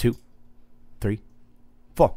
two, three, four.